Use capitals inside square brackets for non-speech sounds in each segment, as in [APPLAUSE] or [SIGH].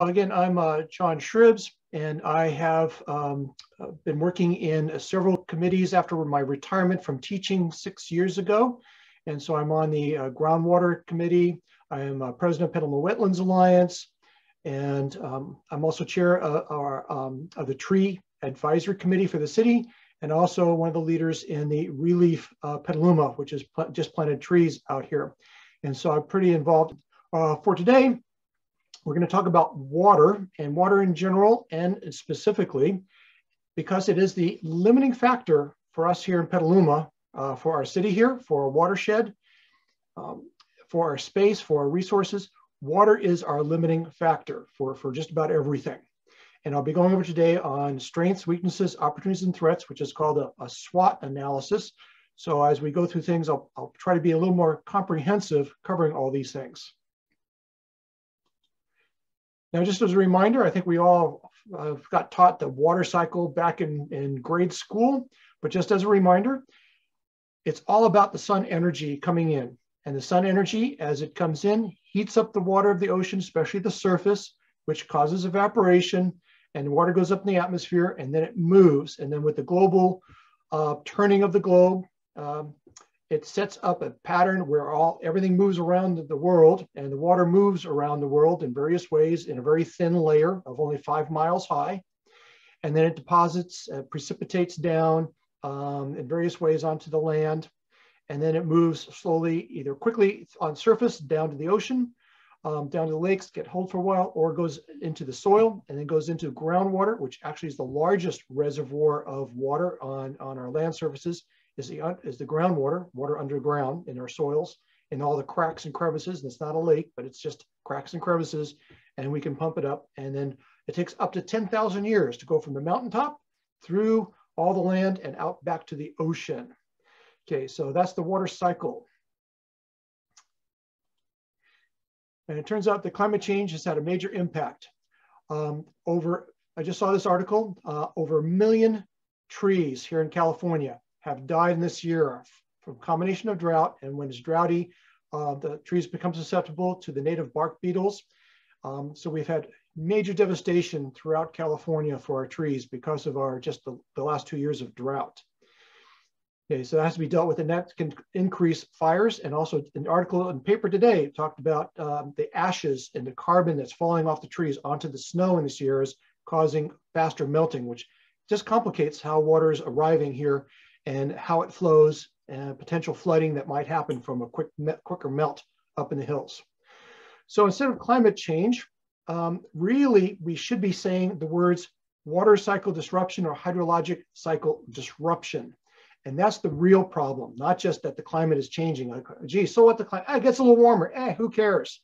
Again, I'm uh, John Shribbs, and I have um, uh, been working in several committees after my retirement from teaching six years ago. And so I'm on the uh, Groundwater Committee. I am uh, President of Petaluma Wetlands Alliance, and um, I'm also chair of, uh, um, of, the Tree Advisory Committee for the city, and also one of the leaders in the ReLeaf uh, Petaluma, which is pl just planted trees out here. And so I'm pretty involved. for today, we're going to talk about water and water in general and specifically because it is the limiting factor for us here in Petaluma, uh, for our city here, for our watershed, um, for our space, for our resources. Water is our limiting factor for, for just about everything. And I'll be going over today on strengths, weaknesses, opportunities, and threats, which is called a, a SWOT analysis. So as we go through things, I'll, I'll try to be a little more comprehensive covering all these things. Now, just as a reminder, I think we all uh, got taught the water cycle back in, in grade school, but just as a reminder, it's all about the sun energy coming in. And the sun energy, as it comes in, heats up the water of the ocean, especially the surface, which causes evaporation, and water goes up in the atmosphere, and then it moves. And then with the global uh, turning of the globe, um, it sets up a pattern where all everything moves around the world and the water moves around the world in various ways in a very thin layer of only five miles high. And then it deposits, uh, precipitates down um, in various ways onto the land. And then it moves slowly, either quickly on surface down to the ocean, um, down to the lakes, get hold for a while, or goes into the soil and then goes into groundwater, which actually is the largest reservoir of water on, on our land surfaces is the, is the groundwater, water underground in our soils, in all the cracks and crevices. And it's not a lake, but it's just cracks and crevices. And we can pump it up. And then it takes up to 10,000 years to go from the mountaintop through all the land and out back to the ocean. Okay, so that's the water cycle. And it turns out that climate change has had a major impact. Um, over, I just saw this article, uh, over a million trees here in California have died in this year from combination of drought and when it's droughty, uh, the trees become susceptible to the native bark beetles. Um, so we've had major devastation throughout California for our trees because of our just the, the last two years of drought. Okay, so that has to be dealt with, and that can increase fires. And also, an article in paper today talked about um, the ashes and the carbon that's falling off the trees onto the snow in this year is causing faster melting, which just complicates how water is arriving here and how it flows and potential flooding that might happen from a quick quicker melt up in the hills. So instead of climate change, um, really we should be saying the words water cycle disruption or hydrologic cycle disruption. And that's the real problem, not just that the climate is changing. Like, gee, so what the climate, eh, it gets a little warmer, eh, who cares?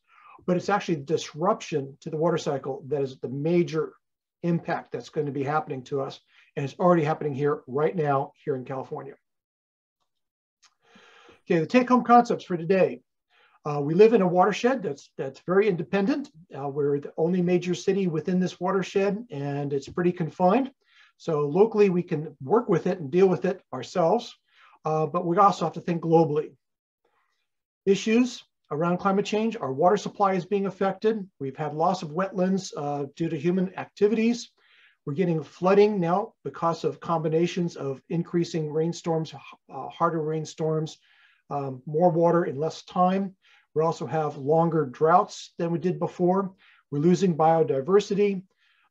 But it's actually disruption to the water cycle that is the major impact that's going to be happening to us and it's already happening here right now here in California. Okay, the take-home concepts for today. Uh, we live in a watershed that's, that's very independent. Uh, we're the only major city within this watershed and it's pretty confined. So locally we can work with it and deal with it ourselves, uh, but we also have to think globally. Issues around climate change, our water supply is being affected. We've had loss of wetlands uh, due to human activities. We're getting flooding now because of combinations of increasing rainstorms, uh, harder rainstorms, um, more water in less time. We also have longer droughts than we did before. We're losing biodiversity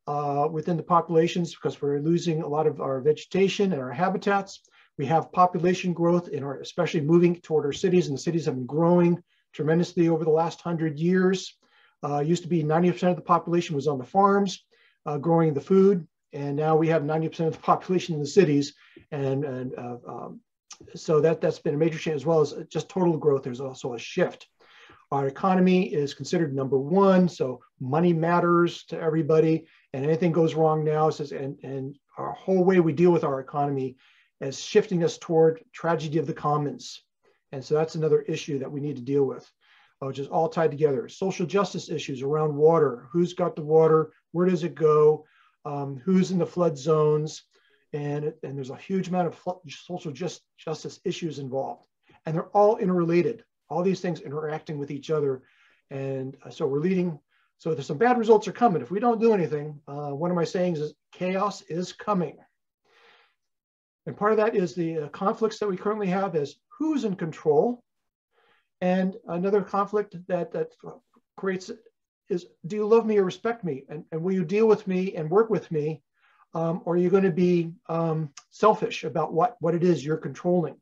uh, within the populations because we're losing a lot of our vegetation and our habitats. We have population growth in our, especially moving toward our cities, and the cities have been growing tremendously over the last hundred years. Uh, used to be 90% of the population was on the farms uh, growing the food. And now we have 90% of the population in the cities. And, and uh, um, so that, that's been a major change as well as just total growth. There's also a shift. Our economy is considered number one. So money matters to everybody. And anything goes wrong now, says, and, and our whole way we deal with our economy is shifting us toward tragedy of the commons. And so that's another issue that we need to deal with which is all tied together. Social justice issues around water, who's got the water, where does it go, um, who's in the flood zones, and, and there's a huge amount of social just, justice issues involved. And they're all interrelated, all these things interacting with each other. And uh, so we're leading So there's some bad results are coming. If we don't do anything, uh, one of my sayings is chaos is coming. And part of that is the uh, conflicts that we currently have is who's in control. And another conflict that, that creates is, do you love me or respect me? And, and will you deal with me and work with me? Um, or are you going to be um, selfish about what, what it is you're controlling?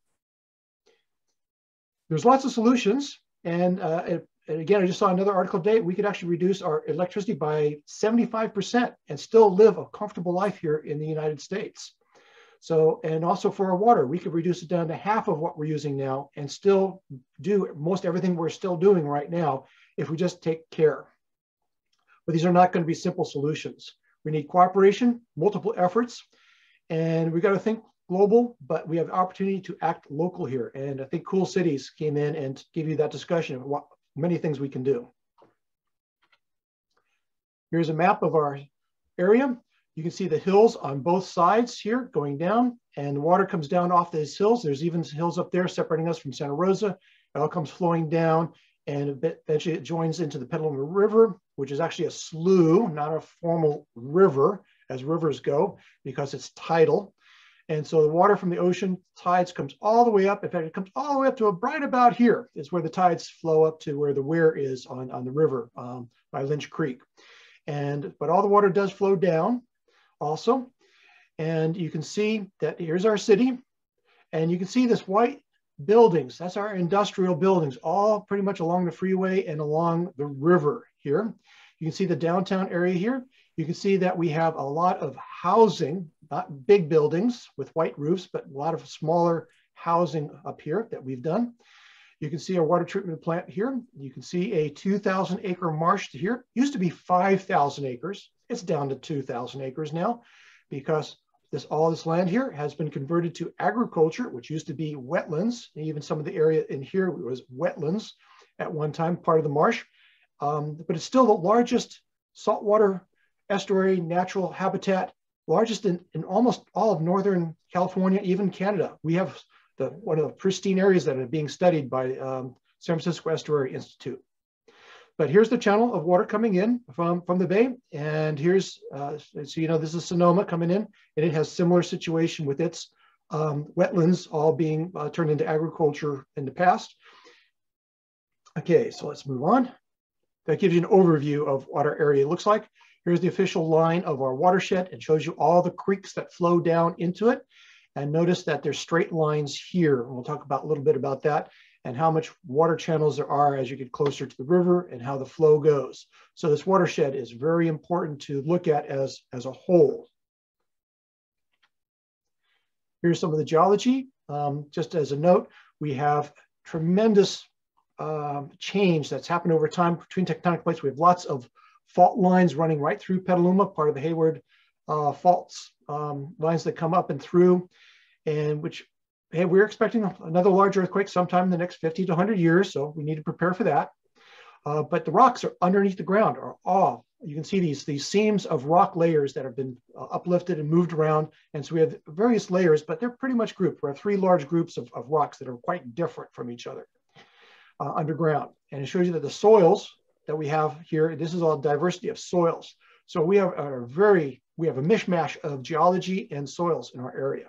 There's lots of solutions. And, uh, it, and again, I just saw another article today. We could actually reduce our electricity by 75% and still live a comfortable life here in the United States. So, and also for our water, we could reduce it down to half of what we're using now and still do most everything we're still doing right now if we just take care. But these are not going to be simple solutions. We need cooperation, multiple efforts, and we got to think global, but we have the opportunity to act local here. And I think Cool Cities came in and gave you that discussion of what many things we can do. Here's a map of our area. You can see the hills on both sides here going down and the water comes down off these hills. There's even hills up there separating us from Santa Rosa. It all comes flowing down and eventually it joins into the Petaluma River, which is actually a slough, not a formal river as rivers go because it's tidal. And so the water from the ocean tides comes all the way up. In fact, it comes all the way up to a right about here is where the tides flow up to where the weir is on, on the river um, by Lynch Creek. And, but all the water does flow down also. And you can see that here's our city. And you can see this white buildings. That's our industrial buildings, all pretty much along the freeway and along the river here. You can see the downtown area here. You can see that we have a lot of housing, not big buildings with white roofs, but a lot of smaller housing up here that we've done. You can see our water treatment plant here. You can see a 2,000 acre marsh here. Used to be 5,000 acres. It's down to 2,000 acres now because this all this land here has been converted to agriculture, which used to be wetlands. Even some of the area in here was wetlands at one time, part of the marsh. Um, but it's still the largest saltwater estuary natural habitat, largest in, in almost all of Northern California, even Canada. We have the, one of the pristine areas that are being studied by um, San Francisco Estuary Institute. But here's the channel of water coming in from, from the bay. And here's, uh, so you know, this is Sonoma coming in, and it has similar situation with its um, wetlands all being uh, turned into agriculture in the past. Okay, so let's move on. That gives you an overview of what our area looks like. Here's the official line of our watershed. It shows you all the creeks that flow down into it. And notice that there's straight lines here. We'll talk about a little bit about that and how much water channels there are as you get closer to the river and how the flow goes. So this watershed is very important to look at as, as a whole. Here's some of the geology. Um, just as a note, we have tremendous um, change that's happened over time between tectonic plates. We have lots of fault lines running right through Petaluma, part of the Hayward uh, faults um, lines that come up and through, and which hey, we're expecting another large earthquake sometime in the next 50 to 100 years, so we need to prepare for that. Uh, but the rocks are underneath the ground are all, you can see these, these seams of rock layers that have been uh, uplifted and moved around. And so we have various layers, but they're pretty much grouped. We have three large groups of, of rocks that are quite different from each other uh, underground. And it shows you that the soils that we have here, this is all diversity of soils. So we have a very, we have a mishmash of geology and soils in our area.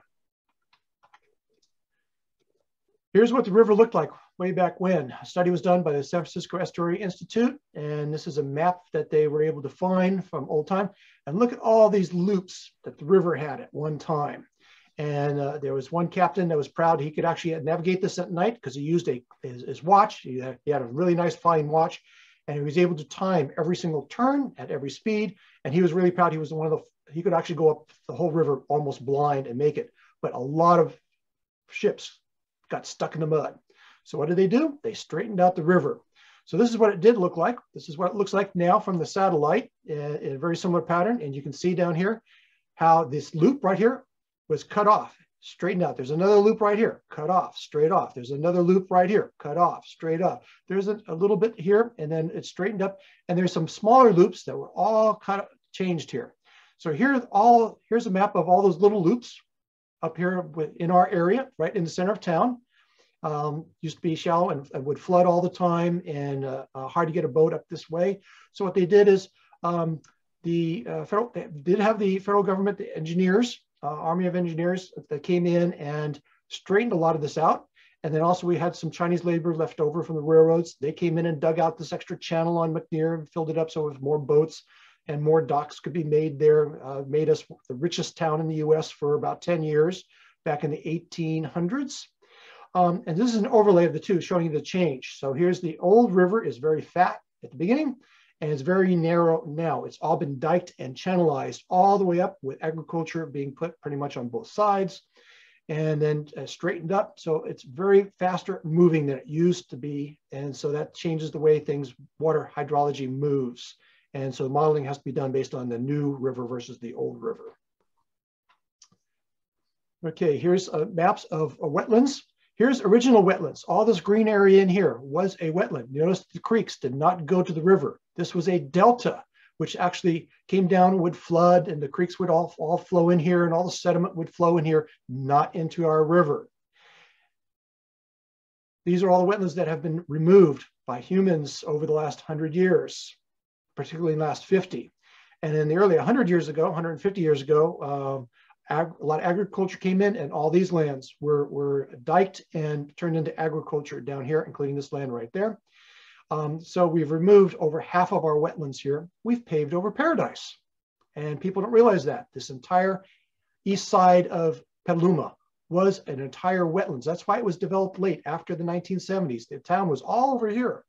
Here's what the river looked like way back when. A study was done by the San Francisco Estuary Institute, and this is a map that they were able to find from old time. And look at all these loops that the river had at one time. And uh, there was one captain that was proud he could actually navigate this at night because he used a his, his watch. He had, he had, a really nice fine watch, and he was able to time every single turn at every speed. And he was really proud. He was one of the he could actually go up the whole river almost blind and make it. But a lot of ships got stuck in the mud. So what did they do? They straightened out the river. So this is what it did look like. This is what it looks like now from the satellite uh, in a very similar pattern. And you can see down here how this loop right here was cut off, straightened out. There's another loop right here, cut off, straight off. There's another loop right here, cut off, straight up. There's a, a little bit here, and then it's straightened up. And there's some smaller loops that were all kind of changed here. So here, all here's a map of all those little loops up here in our area, right in the center of town. um, used to be shallow and, and, would flood all the time and uh, uh, hard to get a boat up this way. So what they did is um, the uh, federal did have the federal government, the engineers, uh, Army of Engineers that came in and straightened a lot of this out. And then also we had some Chinese labor left over from the railroads. They came in and dug out this extra channel on McNear and filled it up so with more boats and more docks could be made there. Uh, made us the richest town in the US for about 10 years back in the 1800s. Um, and this is an overlay of the two showing the change. So here's the old river is very fat at the beginning and it's very narrow now. It's all been diked and channelized all the way up with agriculture being put pretty much on both sides and then uh, straightened up. So it's very faster moving than it used to be. And so that changes the way things, water hydrology moves. And so modeling has to be done based on the new river versus the old river. Okay, here's uh, maps of uh, wetlands. Here's original wetlands. All this green area in here was a wetland. Notice the creeks did not go to the river. This was a delta, which actually came down, would flood, and the creeks would all, all flow in here, and all the sediment would flow in here, not into our river. These are all the wetlands that have been removed by humans over the last 100 years, particularly in the last 50. And in the early 100 years ago, 150 years ago, um, a lot of agriculture came in and all these lands were, were diked and turned into agriculture down here, including this land right there. Um, so we've removed over half of our wetlands here. We've paved over paradise. And people don't realize that. This entire east side of Petaluma was an entire wetlands. That's why it was developed late after the 1970s. The town was all over here.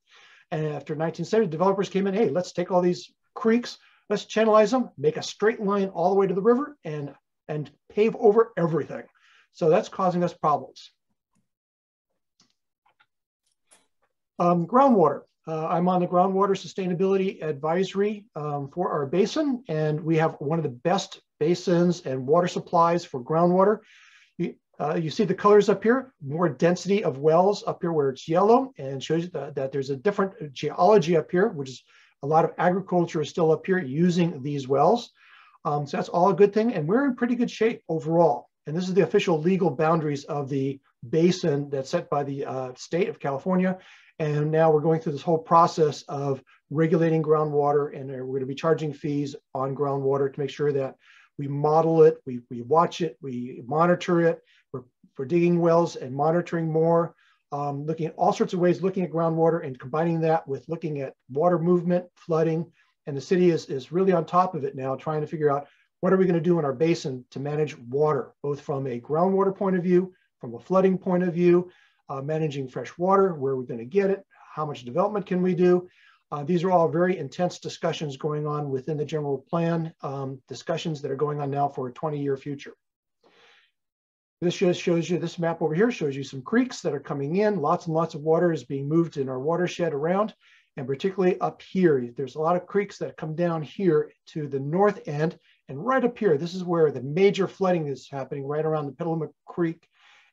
And after 1970, developers came in, hey, let's take all these creeks, let's channelize them, make a straight line all the way to the river and and pave over everything. So that's causing us problems. Um, groundwater. Uh, I'm on the groundwater sustainability advisory um, for our basin, and we have one of the best basins and water supplies for groundwater. You, uh, you see the colors up here, more density of wells up here where it's yellow, and shows you that, there's a different geology up here, which is a lot of agriculture is still up here using these wells. Um, so that's all a good thing. And we're in pretty good shape overall. And this is the official legal boundaries of the basin that's set by the uh, state of California. And now we're going through this whole process of regulating groundwater and we're going to be charging fees on groundwater to make sure that we model it, we, we watch it, we monitor it. We're, we're digging wells and monitoring more, um, looking at all sorts of ways, looking at groundwater and combining that with looking at water movement, flooding, and the city is, is really on top of it now, trying to figure out what are we going to do in our basin to manage water, both from a groundwater point of view, from a flooding point of view, uh, managing fresh water, where are we going to get it, how much development can we do. Uh, these are all very intense discussions going on within the general plan, um, discussions that are going on now for a 20 year future. This just shows you, this map over here shows you some creeks that are coming in. Lots and lots of water is being moved in our watershed around and particularly up here. There's a lot of creeks that come down here to the north end and right up here, this is where the major flooding is happening right around the Petaluma Creek.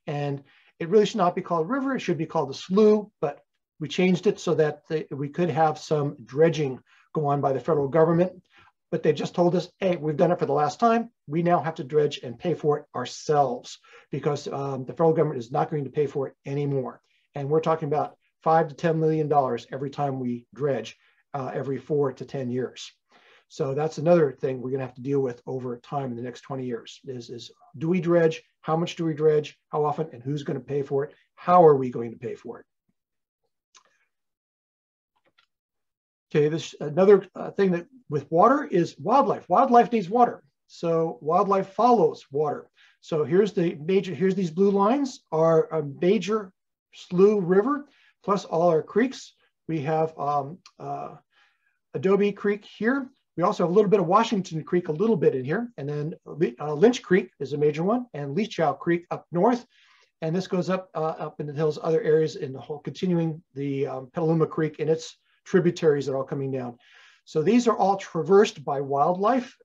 And it really should not be called a river, it should be called a slough, but we changed it so that they, we could have some dredging go on by the federal government. But they just told us, hey, we've done it for the last time. We now have to dredge and pay for it ourselves because um, the federal government is not going to pay for it anymore. And we're talking about five to $10 million every time we dredge uh, every four to 10 years. So that's another thing we're gonna have to deal with over time in the next 20 years is, is do we dredge? How much do we dredge? How often? And who's gonna pay for it? How are we going to pay for it? Okay, this another uh, thing that with water is wildlife. Wildlife needs water. So wildlife follows water. So here's the major, here's these blue lines are a major slough river plus all our creeks. We have um, uh, Adobe Creek here. We also have a little bit of Washington Creek, a little bit in here. And then uh, Lynch Creek is a major one and Lichau Creek up north. And this goes up uh, up in the hills, other areas in the whole, continuing the um, Petaluma Creek and its tributaries that are all coming down. So these are all traversed by wildlife,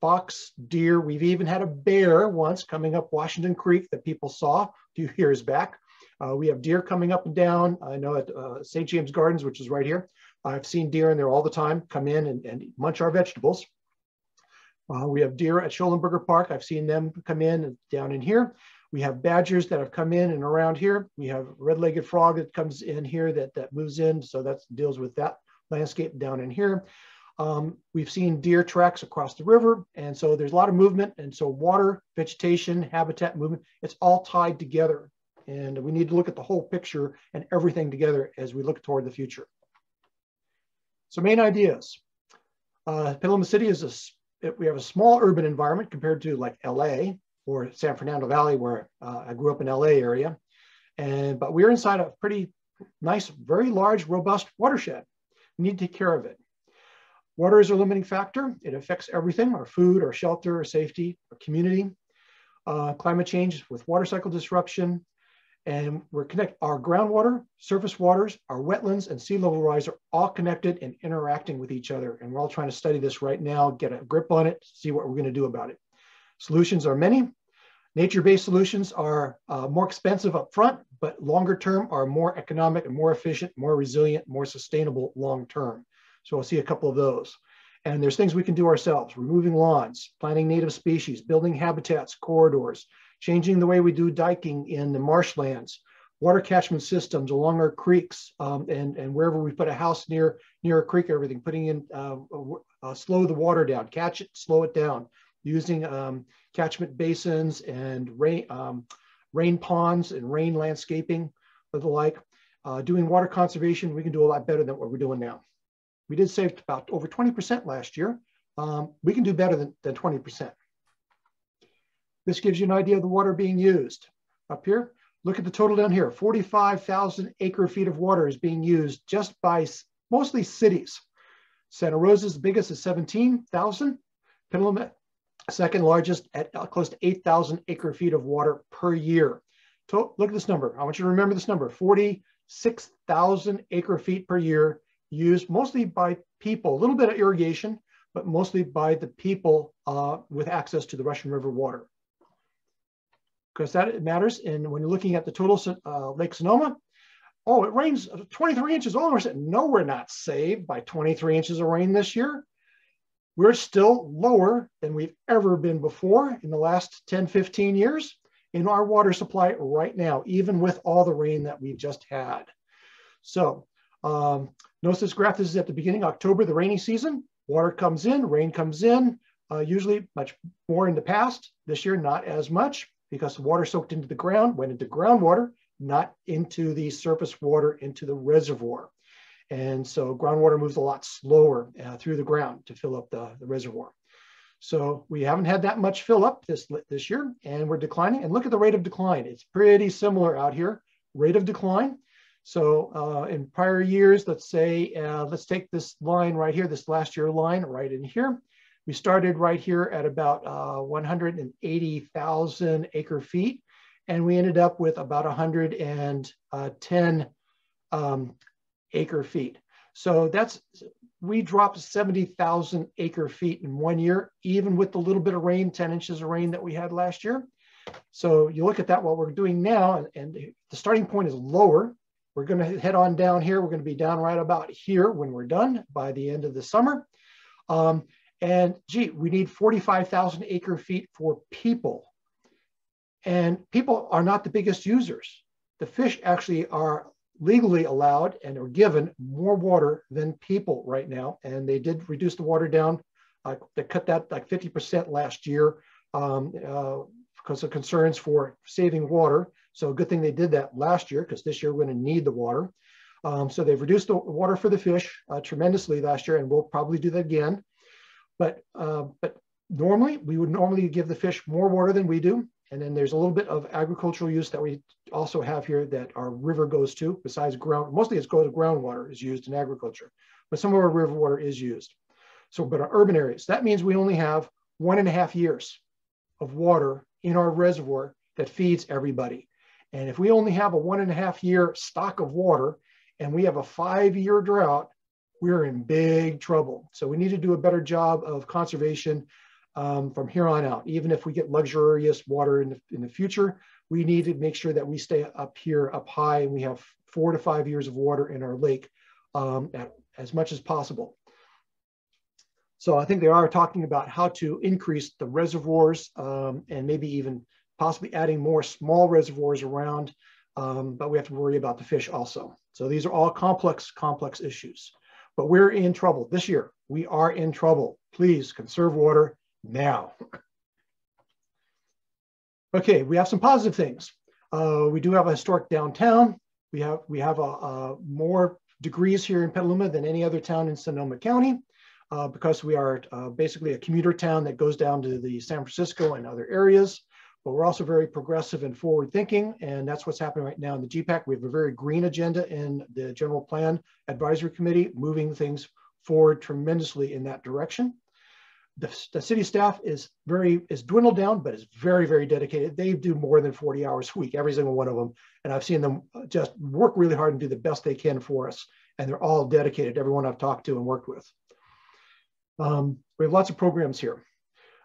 fox, deer. We've even had a bear once coming up Washington Creek that people saw a few [LAUGHS] years back. Uh, we have deer coming up and down. I know at uh, St. James Gardens, which is right here, I've seen deer in there all the time, come in and, and munch our vegetables. Uh, we have deer at Shollenberger Park. I've seen them come in and down in here. We have badgers that have come in and around here. We have red-legged frog that comes in here that, that moves in. So that deals with that landscape down in here. Um, we've seen deer tracks across the river. And so there's a lot of movement. And so water, vegetation, habitat movement, it's all tied together. And we need to look at the whole picture and everything together as we look toward the future. So main ideas. Uh, Petaluma City is a, we have a small urban environment compared to like LA or San Fernando Valley where uh, I grew up in LA area. And, but we're inside a pretty nice, very large, robust watershed. We need to take care of it. Water is a limiting factor. It affects everything, our food, our shelter, our safety, our community. Uh, climate change with water cycle disruption, and we're connect our groundwater, surface waters, our wetlands, and sea level rise are all connected and interacting with each other. And we're all trying to study this right now, get a grip on it, see what we're going to do about it. Solutions are many. Nature-based solutions are uh, more expensive up front, but longer term are more economic and more efficient, more resilient, more sustainable long term. So we'll see a couple of those. And there's things we can do ourselves, removing lawns, planting native species, building habitats, corridors, changing the way we do diking in the marshlands, water catchment systems along our creeks, um, and, and wherever we put a house near, near a creek, everything, putting in, uh, uh, slow the water down, catch it, slow it down, using um, catchment basins and rain, um, rain ponds and rain landscaping, or the like. Uh, doing water conservation, we can do a lot better than what we're doing now. We did save about over 20% last year. Um, we can do better than, than 20%. This gives you an idea of the water being used. Up here, look at the total down here. 45,000 acre feet of water is being used just by mostly cities. Santa Rosa's biggest is 17,000. Petaluma, second largest at uh, close to 8,000 acre feet of water per year. Look at this number. I want you to remember this number, 46,000 acre feet per year used mostly by people, a little bit of irrigation, but mostly by the people uh, with access to the Russian River water because that matters. And when you're looking at the total uh, Lake Sonoma, oh, it rains 23 inches. Of a sudden, no, we're not saved by 23 inches of rain this year. We're still lower than we've ever been before in the last 10, 15 years in our water supply right now, even with all the rain that we've just had. So um, notice this graph, this is at the beginning, October, the rainy season. Water comes in, rain comes in, uh, usually much more in the past. This year, not as much because the water soaked into the ground, went into groundwater, not into the surface water, into the reservoir. And so groundwater moves a lot slower uh, through the ground to fill up the, the reservoir. So we haven't had that much fill up this, this year and we're declining. And look at the rate of decline. It's pretty similar out here, rate of decline. So uh, in prior years, let's say, uh, let's take this line right here, this last year line right in here. We started right here at about uh, 180,000 acre feet, and we ended up with about 110 um, acre feet. So that's, we dropped 70,000 acre feet in one year, even with the little bit of rain, 10 inches of rain that we had last year. So you look at that, what we're doing now, and, the starting point is lower. We're going to head on down here. We're going to be down right about here when we're done by the end of the summer. Um, and gee, we need 45,000 acre feet for people. And people are not the biggest users. The fish actually are legally allowed and are given more water than people right now. And they did reduce the water down. Uh, they cut that like 50% last year um, uh, because of concerns for saving water. So good thing they did that last year because this year we're going to need the water. Um, so they've reduced the water for the fish uh, tremendously last year, and we'll probably do that again. But, uh, but normally, we would normally give the fish more water than we do. And then there's a little bit of agricultural use that we also have here that our river goes to, besides ground, mostly it's go to groundwater is used in agriculture, but some of our river water is used. So, but our urban areas, that means we only have one and a half years of water in our reservoir that feeds everybody. And if we only have a one and a half year stock of water and we have a five year drought, we're in big trouble. So we need to do a better job of conservation um, from here on out. Even if we get luxurious water in the, in the future, we need to make sure that we stay up here, up high, and we have four to five years of water in our lake um, at, as much as possible. So I think they are talking about how to increase the reservoirs um, and maybe even possibly adding more small reservoirs around, um, but we have to worry about the fish also. So these are all complex, complex issues. But we're in trouble this year. We are in trouble. Please conserve water now. Okay, we have some positive things. Uh, we do have a historic downtown. We have we have a, a more degrees here in Petaluma than any other town in Sonoma County uh, because we are uh, basically a commuter town that goes down to the San Francisco and other areas. But we're also very progressive and forward thinking, and that's what's happening right now in the GPAC. We have a very green agenda in the General Plan Advisory Committee, moving things forward tremendously in that direction. The, the, city staff is very is dwindled down, but is very very dedicated. They do more than 40 hours a week, every single one of them, and I've seen them just work really hard and do the best they can for us. And they're all dedicated. Everyone I've talked to and worked with. Um, we have lots of programs here.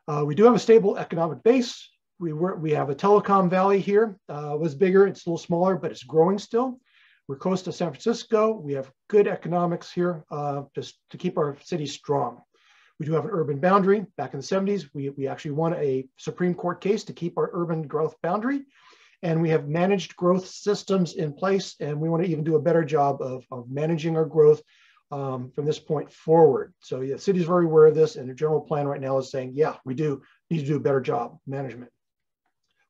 Uh, we do have a stable economic base. We work, we have a telecom valley here. Uh, was bigger, it's a little smaller, but it's growing still. We're close to San Francisco. We have good economics here uh, just to keep our city strong. We do have an urban boundary. Back in the 70s, we, we actually won a Supreme Court case to keep our urban growth boundary. And we have managed growth systems in place, and we want to even do a better job of, of managing our growth um, from this point forward. So yeah, the city's very aware of this, and the general plan right now is saying, yeah, we do need to do a better job management.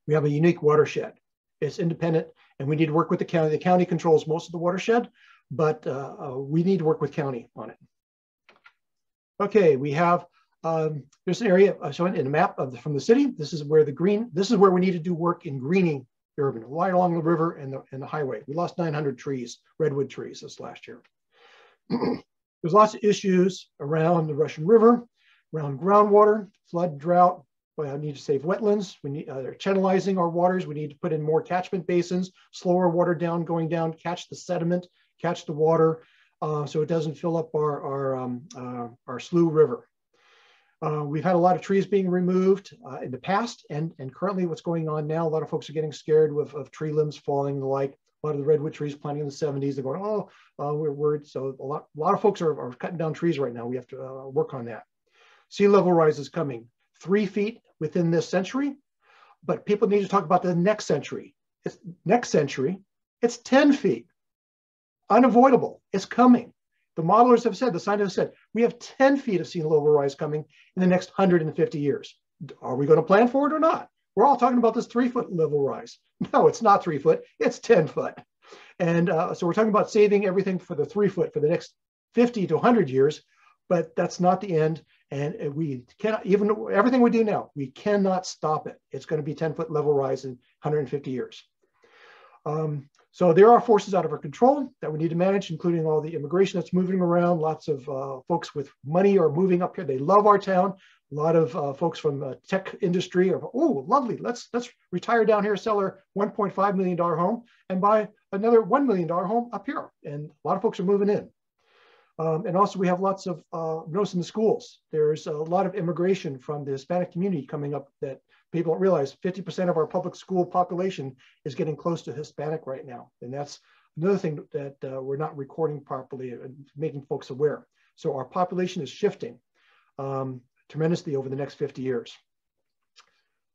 We have a unique watershed. It's independent, and we need to work with the county. The county controls most of the watershed, but uh, uh, we need to work with county on it. Okay, we have um, there's an area uh, shown in a map of the, from the city. This is where the green. This is where we need to do work in greening urban, right along the river and the and the highway. We lost 900 trees, redwood trees, this last year. [CLEARS THROAT] There's lots of issues around the Russian River, around groundwater, flood, drought. We need to save wetlands. We need, uh, they're channelizing our waters. We need to put in more catchment basins, slow our water down, going down, catch the sediment, catch the water, uh, so it doesn't fill up our, our, um, uh, our slough river. Uh, we've had a lot of trees being removed uh, in the past and, and currently what's going on now, a lot of folks are getting scared with, of tree limbs falling and the like a lot of the redwood trees planting in the 70s. They're going, oh, uh, we're worried. So a lot, a lot of folks are, are cutting down trees right now. We have to work on that. Sea level rise is coming three feet within this century, but people need to talk about the next century. It's next century, it's 10 feet. Unavoidable. It's coming. The modelers have said, the scientists have said, we have 10 feet of sea level rise coming in the next 150 years. Are we going to plan for it or not? We're all talking about this three foot level rise. [LAUGHS] No, it's not three foot, it's 10 foot. And uh, so we're talking about saving everything for the three foot for the next 50 to 100 years, but that's not the end. And we cannot, even everything we do now, we cannot stop it. It's going to be 10 foot level rise in 150 years. Um, so there are forces out of our control that we need to manage, including all the immigration that's moving around. Lots of uh, folks with money are moving up here. They love our town. A lot of uh, folks from the tech industry are, oh, lovely. Let's let's retire down here, sell our 1.5 million dollar home, and buy another one million dollar home up here. And a lot of folks are moving in. Um, and also we have lots of uh, notice in the schools. There's a lot of immigration from the Hispanic community coming up that people don't realize 50% of our public school population is getting close to Hispanic right now. And that's another thing that uh, we're not recording properly and making folks aware. So our population is shifting um, tremendously over the next 50 years.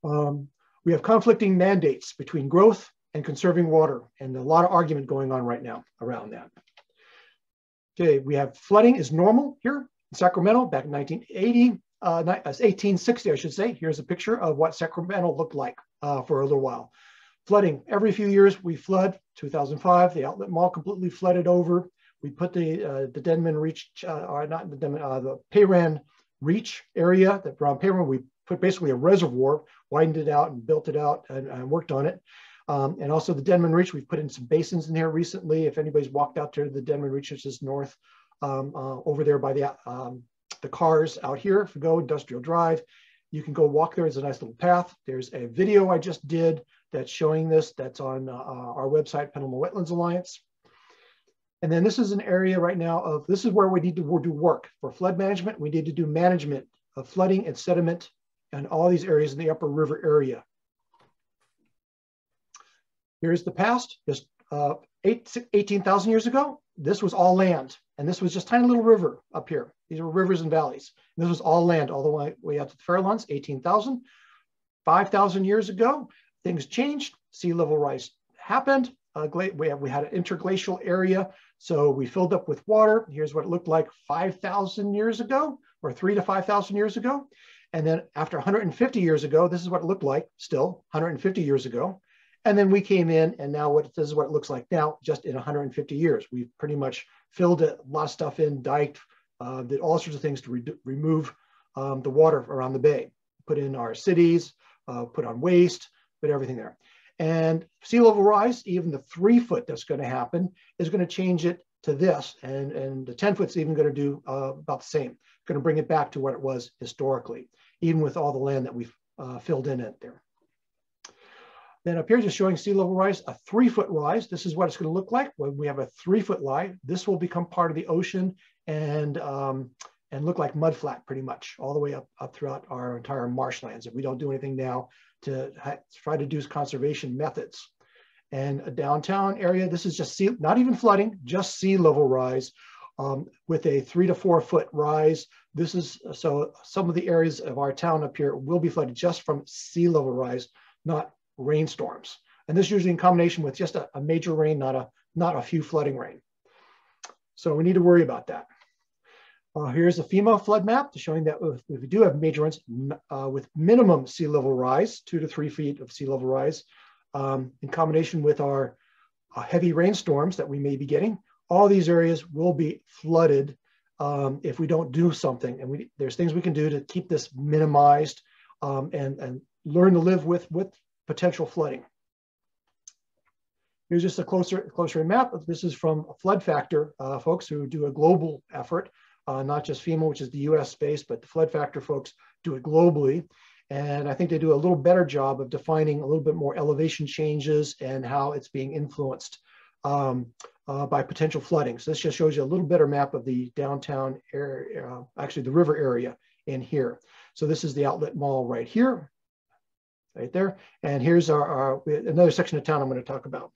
Um, we have conflicting mandates between growth and conserving water and a lot of argument going on right now around that. Okay, we have flooding is normal here in Sacramento back in 1980 uh, 1860, uh, I should say. Here's a picture of what Sacramento looked like uh, for a little while. Flooding, every few years we flood. 2005, the outlet mall completely flooded over. We put the uh, the Denman Reach, uh, or not the Denman, uh, the Payran Reach area, that around Payran, we put basically a reservoir, widened it out and built it out and, and worked on it. Um, and also the Denman Reach, we've put in some basins in here recently. If anybody's walked out to the Denman Reach, which is north um, uh, over there by the um, the cars out here. If you go Industrial Drive, you can go walk there. It's a nice little path. There's a video I just did that's showing this. That's on uh, our website, Petaluma Wetlands Alliance. And then this is an area right now of, this is where we need to do work. For flood management, we need to do management of flooding and sediment and all these areas in the upper river area. Here's the past, just uh, 18,000 years ago, this was all land. And this was just tiny little river up here. These were rivers and valleys. And this was all land all the way, way out to the Farallones, 18,000. 5,000 years ago, things changed, sea level rise happened. Uh, we, have, we had an interglacial area, so we filled up with water. Here's what it looked like 5,000 years ago, or three to 5,000 years ago. And then after 150 years ago, this is what it looked like still 150 years ago. And then we came in and now what this is what it looks like now, just in 150 years. We've pretty much filled a lot of stuff in, diked, uh, did all sorts of things to re remove um, the water around the bay, put in our cities, uh, put on waste, put everything there. And sea level rise, even the three foot that's going to happen, is going to change it to this. And, and the 10 foot's even going to do uh, about the same, going to bring it back to what it was historically, even with all the land that we've uh, filled in it there. Then up here, just showing sea level rise, a three foot rise. This is what it's going to look like when we have a three foot line. This will become part of the ocean and um, and look like mudflat pretty much all the way up, up throughout our entire marshlands. If we don't do anything now to try to do conservation methods. And a downtown area, this is just sea, not even flooding, just sea level rise um, with a three to four foot rise. This is, so some of the areas of our town up here will be flooded just from sea level rise, not rainstorms. And this usually in combination with just a, a major rain, not a, not a few flooding rain. So we need to worry about that. Uh, here's a FEMA flood map showing that if, if we do have major ones uh, with minimum sea level rise, two to three feet of sea level rise, um, in combination with our uh, heavy rainstorms that we may be getting, all these areas will be flooded um, if we don't do something. And we, there's things we can do to keep this minimized um, and, and learn to live with, with potential flooding. Here's just a closer, closer map. This is from Flood Factor uh, folks who do a global effort uh, not just FEMA, which is the US space, but the flood factor folks do it globally. And I think they do a little better job of defining a little bit more elevation changes and how it's being influenced um, uh, by potential flooding. So this just shows you a little better map of the downtown area, uh, actually the river area in here. So this is the outlet mall right here, right there. And here's our, our another section of town I'm going to talk about.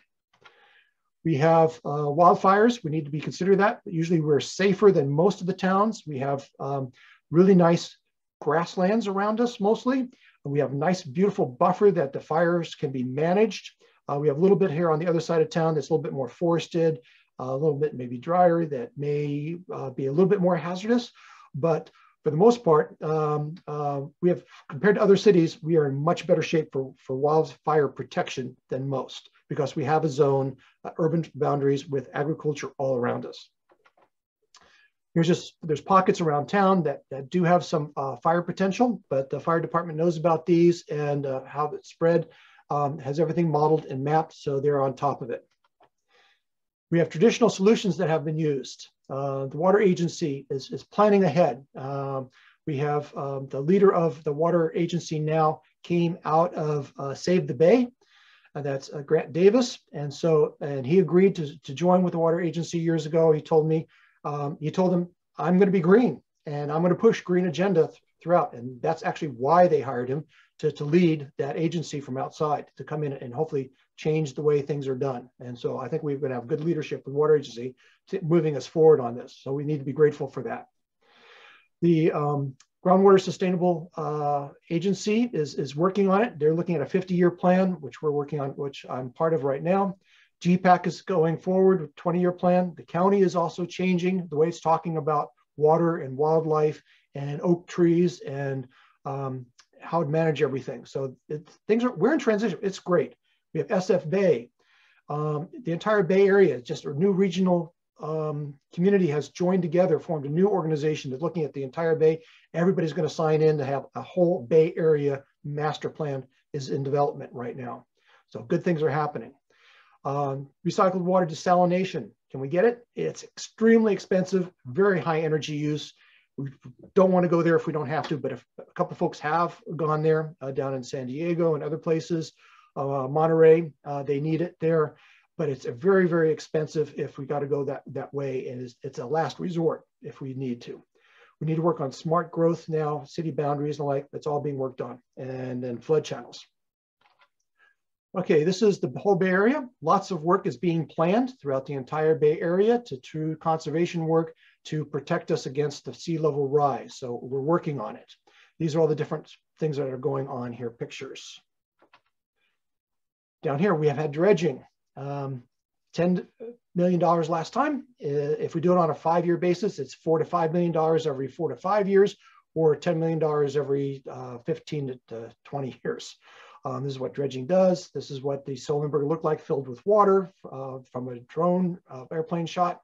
We have uh, wildfires. We need to be consider that. Usually we're safer than most of the towns. We have um, really nice grasslands around us mostly. We have nice, beautiful buffer that the fires can be managed. Uh, we have a little bit here on the other side of town that's a little bit more forested, uh, a little bit maybe drier that may uh, be a little bit more hazardous. But for the most part, um, uh, we have, compared to other cities, we are in much better shape for, for wildfire protection than most because we have a zone, uh, urban boundaries with agriculture all around us. Here's just, there's pockets around town that, that do have some uh, fire potential, but the fire department knows about these and uh, how it's spread, um, has everything modeled and mapped, so they're on top of it. We have traditional solutions that have been used. Uh, the water agency is, is planning ahead. Um, we have um, the leader of the water agency now came out of uh, Save the Bay. Uh, that's uh, Grant Davis. And so, and he agreed to, to join with the water agency years ago. He told me, um, he told them, I'm going to be green and I'm going to push green agenda th throughout. And that's actually why they hired him to, to lead that agency from outside to come in and hopefully change the way things are done. And so I think we're going to have good leadership with water agency moving us forward on this. So we need to be grateful for that. The um, Groundwater Sustainable uh, Agency is, is working on it. They're looking at a 50-year plan, which we're working on, which I'm part of right now. GPAC is going forward with 20-year plan. The county is also changing the way it's talking about water and wildlife and oak trees and um, how to manage everything. So things are, we're in transition. It's great. We have SF Bay. Um, the entire Bay Area just a new regional um, community has joined together, formed a new organization that's looking at the entire Bay. Everybody's going to sign in to have a whole Bay Area master plan is in development right now. So good things are happening. Um, recycled water desalination, can we get it? It's extremely expensive, very high energy use. We don't want to go there if we don't have to, but if a couple folks have gone there uh, down in San Diego and other places, uh, Monterey, uh, they need it there, but it's a very, very expensive if we got to go that, that way. And it's, it's a last resort if we need to. We need to work on smart growth now, city boundaries and like, that's all being worked on, and then flood channels. Okay, this is the whole Bay Area. Lots of work is being planned throughout the entire Bay Area to true conservation work to protect us against the sea level rise. So we're working on it. These are all the different things that are going on here, pictures. Down here, we have had dredging. Um, $10 million last time. If we do it on a five-year basis, it's four to $5 million every four to five years, or $10 million every uh, 15 to 20 years. Um, this is what dredging does. This is what the Shollenberger looked like filled with water uh, from a drone uh, airplane shot.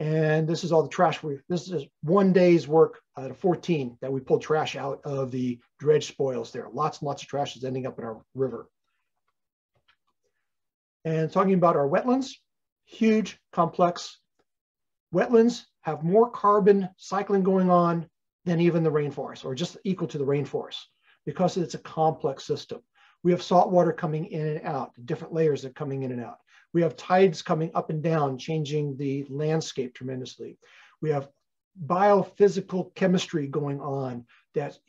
And this is all the trash. We, this is one day's work out of 14 that we pulled trash out of the dredge spoils there. Lots and lots of trash is ending up in our river. And talking about our wetlands, huge, complex. Wetlands have more carbon cycling going on than even the rainforest, or just equal to the rainforest, because it's a complex system. We have salt water coming in and out, different layers are coming in and out. We have tides coming up and down, changing the landscape tremendously. We have biophysical chemistry going on that's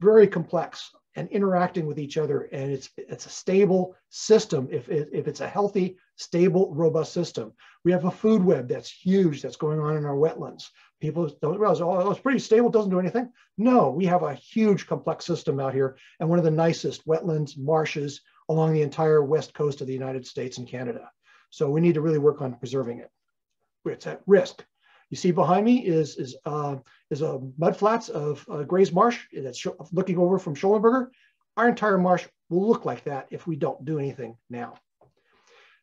very complex and interacting with each other. And it's, it's a stable system if, if it's a healthy, stable, robust system. We have a food web that's huge that's going on in our wetlands. People don't realize, oh, oh, it's pretty stable, doesn't do anything. No, we have a huge complex system out here and one of the nicest wetlands, marshes along the entire west coast of the United States and Canada. So we need to really work on preserving it. It's at risk. You see behind me is, is, uh, is a mud flats of uh, Gray's Marsh that's looking over from Shollenberger. Our entire marsh will look like that if we don't do anything now.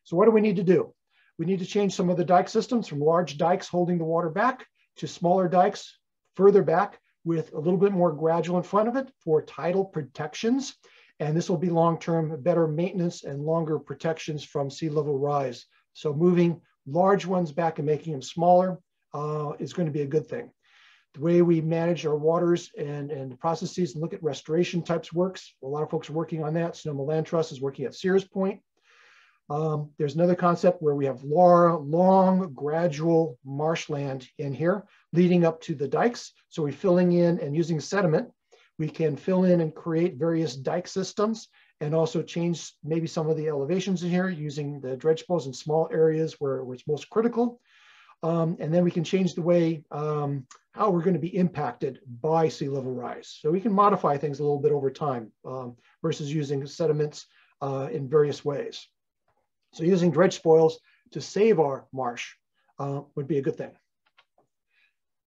So what do we need to do? We need to change some of the dike systems from large dikes holding the water back to smaller dikes further back with a little bit more gradual in front of it for tidal protections. And this will be long-term better maintenance and longer protections from sea level rise. So moving large ones back and making them smaller uh, is going to be a good thing. The way we manage our waters and, and processes and look at restoration types works. A lot of folks are working on that. Sonoma Land Trust is working at Sears Point. Um, there's another concept where we have long, long, gradual marshland in here leading up to the dikes. So we're filling in and using sediment. We can fill in and create various dike systems and also change maybe some of the elevations in here using the dredge spoils in small areas where, where it's most critical. Um, and then we can change the way um, how we're going to be impacted by sea level rise. So we can modify things a little bit over time um, versus using sediments uh, in various ways. So using dredge spoils to save our marsh uh, would be a good thing.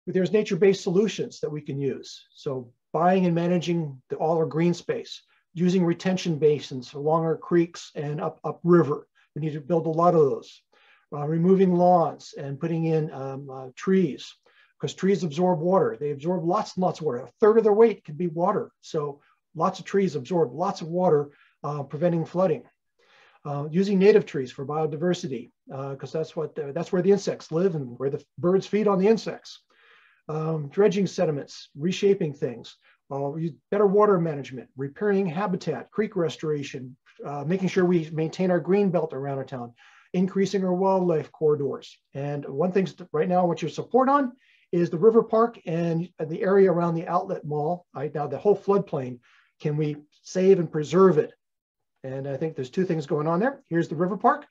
But there's nature-based solutions that we can use. So buying and managing the, all our green space, using retention basins along our creeks and up, up river. We need to build a lot of those uh, removing lawns and putting in um, uh, trees because trees absorb water. They absorb lots and lots of water. A third of their weight can be water. So lots of trees absorb lots of water, uh, preventing flooding. Uh, using native trees for biodiversity, because uh, that's what that's where the insects live and where the birds feed on the insects. Um, dredging sediments, reshaping things, uh, better water management, repairing habitat, creek restoration, making sure we maintain our green belt around our town, increasing our wildlife corridors. And one thing right now, what your support on is the river park and the area around the outlet mall. Right now, the whole floodplain, can we save and preserve it? And I think there's two things going on there. Here's the river park.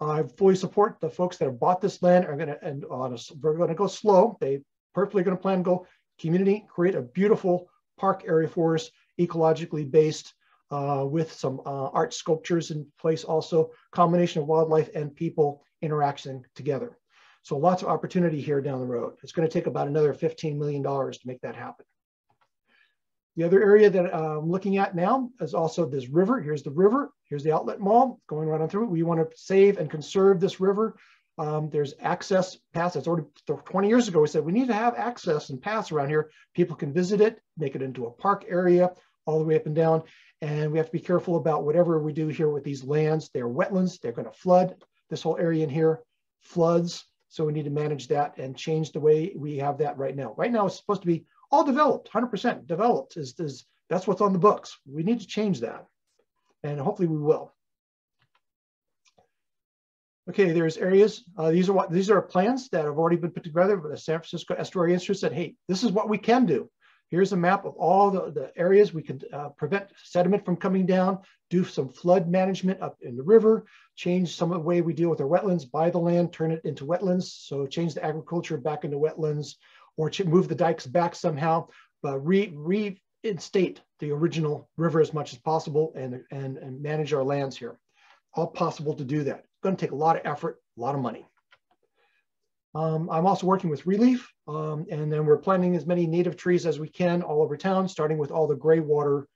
I fully support the folks that have bought this land are going to, and on a, we're going to go slow. They perfectly going to plan go community, create a beautiful park area for us, ecologically based, uh, with some uh, art sculptures in place also, combination of wildlife and people interacting together. So lots of opportunity here down the road. It's going to take about another $15 million to make that happen. The other area that uh, I'm looking at now is also this river. Here's the river. Here's the outlet mall going right on through. it. We want to save and conserve this river. Um, there's access paths. That's already 20 years ago. We said we need to have access and paths around here. People can visit it, make it into a park area all the way up and down. And we have to be careful about whatever we do here with these lands. They're wetlands, they're gonna flood. This whole area in here floods. So we need to manage that and change the way we have that right now. Right now it's supposed to be all developed, 100% developed is, is that's what's on the books. We need to change that and hopefully we will. Okay, there's areas. Uh, these are what these are plans that have already been put together. The San Francisco Estuary Institute said, "Hey, this is what we can do. Here's a map of all the, the areas we can uh, prevent sediment from coming down, do some flood management up in the river, change some of the way we deal with our wetlands, buy the land, turn it into wetlands. So change the agriculture back into wetlands or move the dikes back somehow, but re, reinstate the original river as much as possible and, and, and manage our lands here. all possible to do that. Going to take a lot of effort, a lot of money. Um, I'm also working with ReLeaf, um, and then we're planting as many native trees as we can all over town, starting with all the gray water,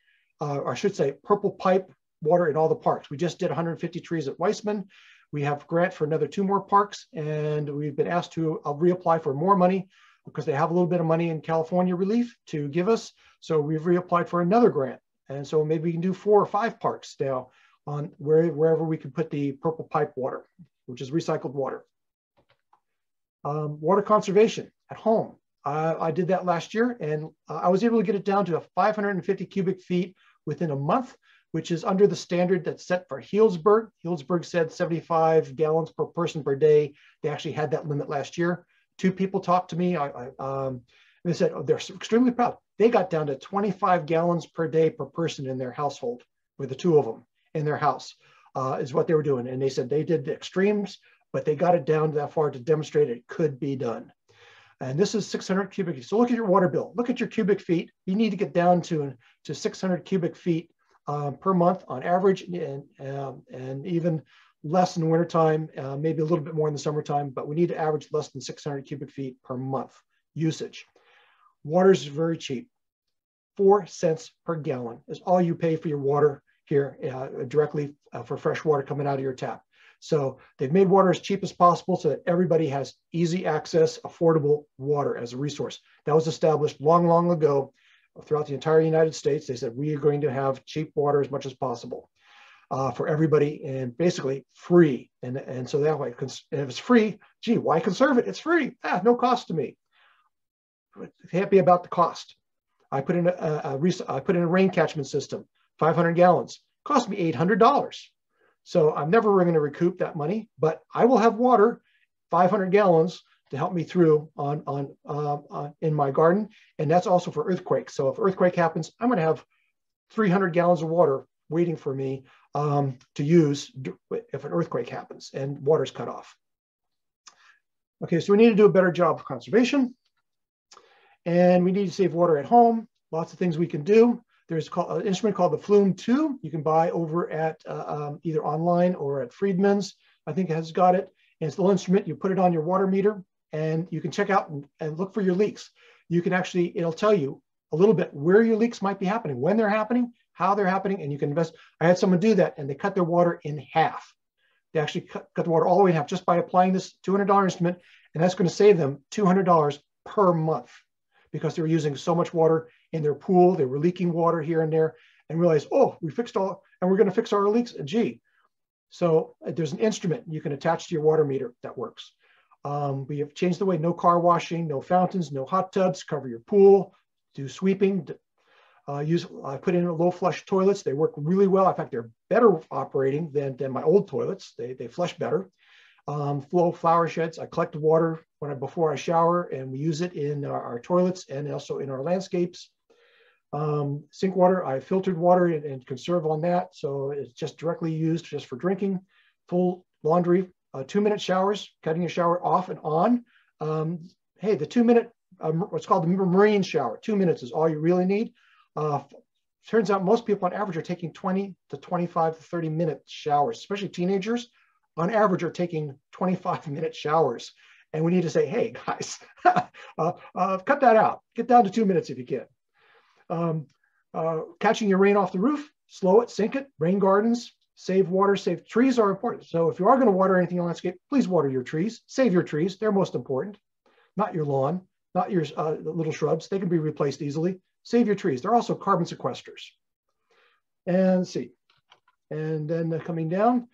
uh, or I should say purple pipe water in all the parks. We just did 150 trees at Wiseman. We have grant for another two more parks, and we've been asked to uh, reapply for more money because they have a little bit of money in California ReLeaf to give us. So we've reapplied for another grant. And so maybe we can do four or five parks now on where, wherever we can put the purple pipe water, which is recycled water. Um, water conservation at home. Uh, I did that last year and uh, I was able to get it down to 550 cubic feet within a month, which is under the standard that's set for Healdsburg. Healdsburg said 75 gallons per person per day. They actually had that limit last year. Two people talked to me. I, I um, they said oh, they're extremely proud. They got down to 25 gallons per day per person in their household with the two of them in their house uh, is what they were doing. And they said they did the extremes but they got it down that far to demonstrate it could be done. And this is 600 cubic feet. So look at your water bill. Look at your cubic feet. You need to get down to, to 600 cubic feet um, per month on average, and, um, and even less in the wintertime, uh, maybe a little bit more in the summertime, but we need to average less than 600 cubic feet per month usage. Water is very cheap. Four cents per gallon is all you pay for your water here uh, directly uh, for fresh water coming out of your tap. So they've made water as cheap as possible so that everybody has easy access, affordable water as a resource. That was established long, long ago throughout the entire United States. They said, we are going to have cheap water as much as possible uh, for everybody and basically free. And, and so that way, if it's free, gee, why conserve it? It's free, ah, no cost to me. Happy about the cost. I put in a, a, a I put in a rain catchment system, 500 gallons, cost me $800. So I'm never going to recoup that money, but I will have water, 500 gallons to help me through on, on, uh, uh, in my garden. And that's also for earthquakes. So if earthquake happens, I'm going to have 300 gallons of water waiting for me um, to use if an earthquake happens and water's cut off. Okay, so we need to do a better job of conservation. And we need to save water at home. Lots of things we can do. There's an instrument called the Flume 2 you can buy over at uh, um, either online or at Friedman's. I think has got it. And it's a little instrument. You put it on your water meter and you can check out and, and look for your leaks. You can actually, it'll tell you a little bit where your leaks might be happening, when they're happening, how they're happening, and you can invest. I had someone do that and they cut their water in half. They actually cut, cut the water all the way in half just by applying this $200 instrument, and that's going to save them $200 per month because they were using so much water in their pool. They were leaking water here and there and realized, oh, we fixed all, and we're going to fix our leaks. Gee. So uh, there's an instrument you can attach to your water meter that works. Um, we have changed the way no car washing, no fountains, no hot tubs, cover your pool, do sweeping, uh, use, I put in low flush toilets. They work really well. In fact, they're better operating than, than my old toilets. They, they flush better. Um, flow flower sheds. I collect water when I, before I shower and we use it in our, our toilets and also in our landscapes. Um, sink water, I filtered water and, and, conserve on that. So it's just directly used just for drinking. Full laundry, uh, two minute showers, cutting a shower off and on. Um, hey, the two minute, um, what's called the marine shower, two minutes is all you really need. Uh, turns out most people on average are taking 20 to 25 to 30 minute showers, especially teenagers on average are taking 25 [LAUGHS] minute showers. And we need to say, hey guys, [LAUGHS] uh, uh, cut that out. Get down to two minutes if you can. Um, uh, catching your rain off the roof, slow it, sink it, rain gardens, save water, save trees are important. So if you are going to water anything in landscape, please water your trees, save your trees. They're most important, not your lawn, not your uh, little shrubs. They can be replaced easily. Save your trees. They're also carbon sequesters. And see, and then uh, coming down,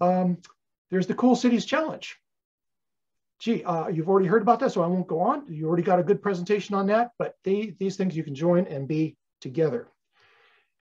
um, there's the Cool Cities Challenge gee, uh, you've already heard about that, so I won't go on. You already got a good presentation on that, but they, these things you can join and be together.